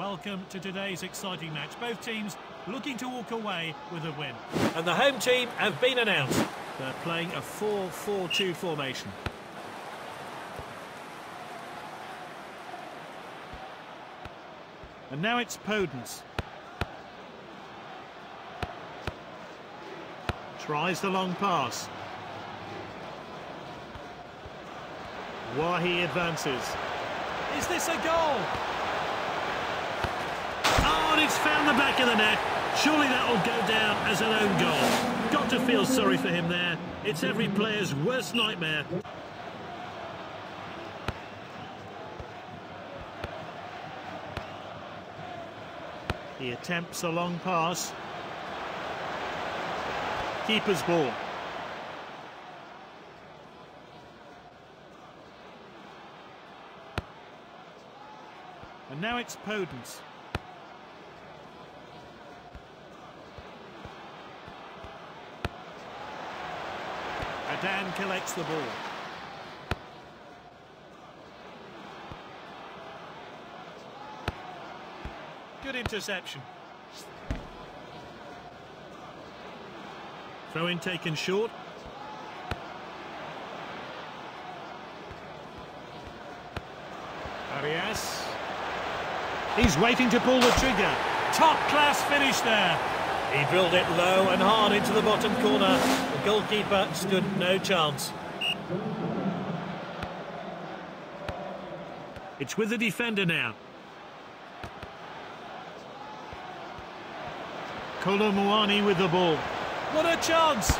Welcome to today's exciting match. Both teams looking to walk away with a win. And the home team have been announced. They're playing a 4-4-2 formation. And now it's Podence. Tries the long pass. Wahi advances. Is this a goal? It's found the back of the net. Surely that will go down as an own goal. Got to feel sorry for him there. It's every player's worst nightmare. He attempts a long pass. Keeper's ball. And now it's Podence. Adan collects the ball. Good interception. Throw in taken short. Arias. He's waiting to pull the trigger. Top class finish there. He drilled it low and hard into the bottom corner. The goalkeeper stood no chance. It's with the defender now. Kolo Muani with the ball. What a chance!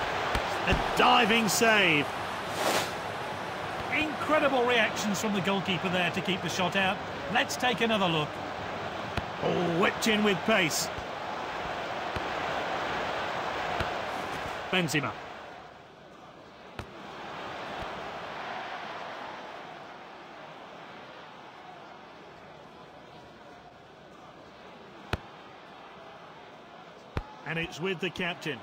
A diving save. Incredible reactions from the goalkeeper there to keep the shot out. Let's take another look. Oh, whipped in with pace. Benzema. And it's with the captain.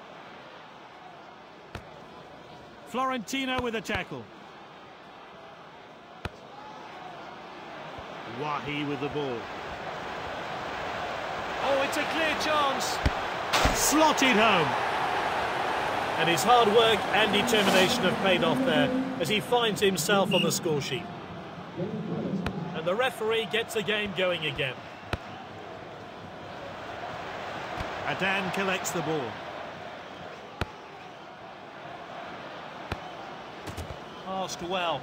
Florentino with a tackle. Wahi with the ball. Oh, it's a clear chance. Slotted home. And his hard work and determination have paid off there as he finds himself on the score sheet. And the referee gets the game going again. Adan collects the ball. Passed well.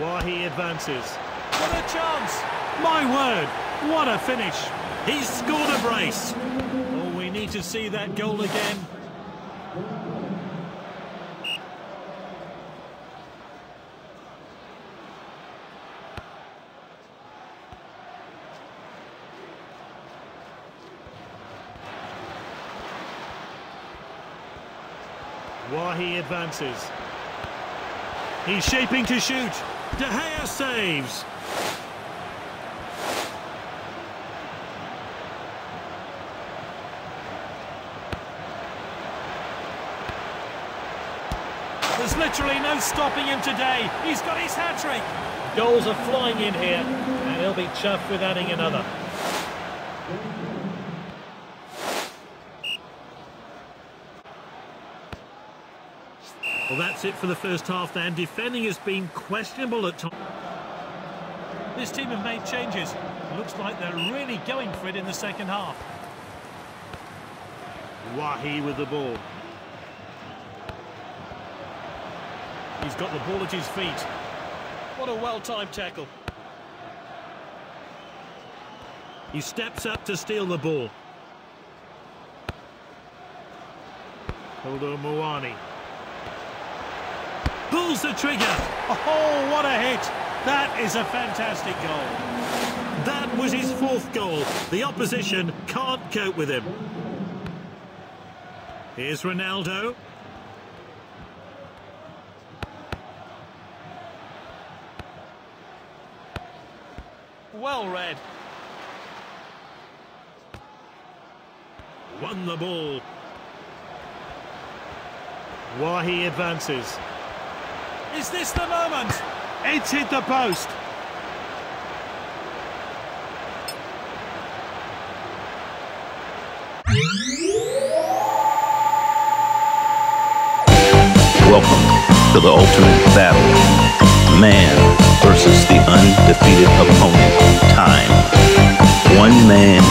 Wahi advances. What a chance! My word, what a finish. He's scored a brace. Need to see that goal again. Wahi advances. He's shaping to shoot. De Gea saves. There's literally no stopping him today. He's got his hat-trick. Goals are flying in here, and he'll be chuffed with adding another. Well, that's it for the first half then. Defending has been questionable at times. This team have made changes. Looks like they're really going for it in the second half. Wahi with the ball. He's got the ball at his feet. What a well-timed tackle. He steps up to steal the ball. Kolo Muani. Pulls the trigger. Oh, what a hit. That is a fantastic goal. That was his fourth goal. The opposition can't cope with him. Here's Ronaldo. well read. Won the ball. Wahi advances. Is this the moment? It's hit the post. Welcome to the ultimate battle. Man versus the undefeated opponent. Time. One man,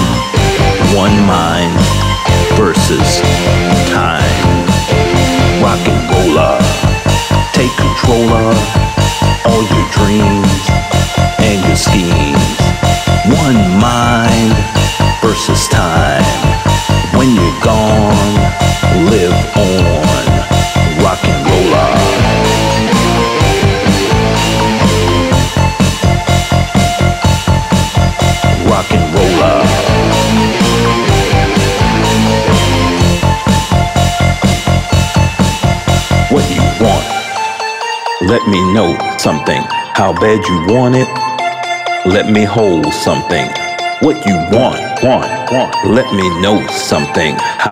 one mind versus time. Rock and roller. Take control of all your dreams and your schemes. One mind versus time. Let me know something. How bad you want it? Let me hold something. What you want, want, want. Let me know something. How